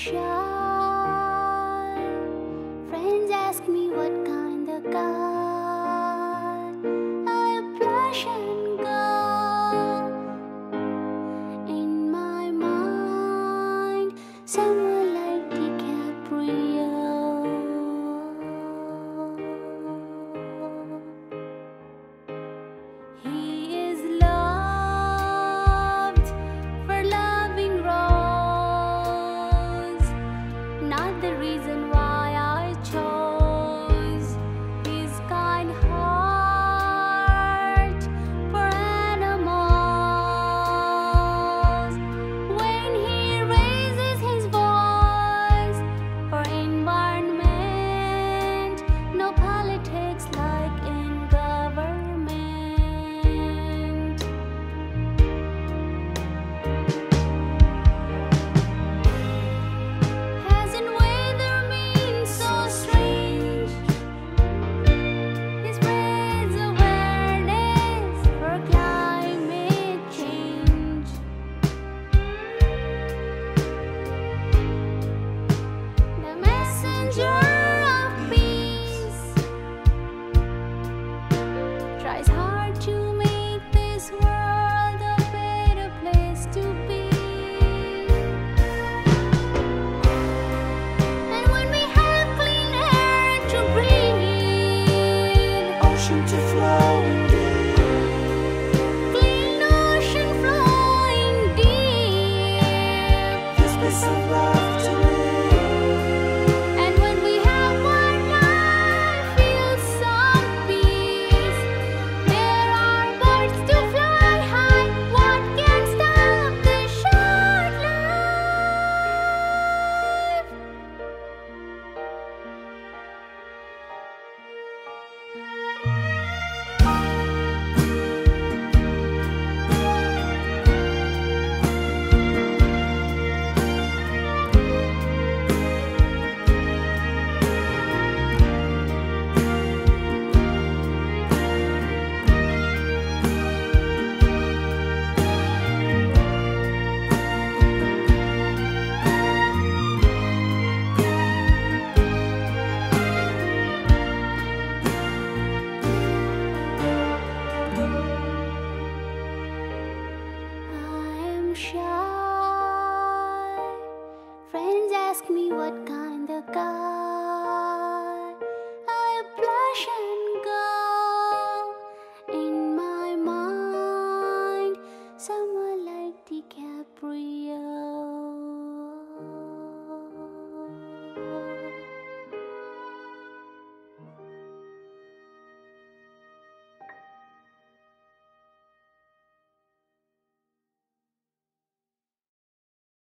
上。Shy. Friends ask me what kind of guy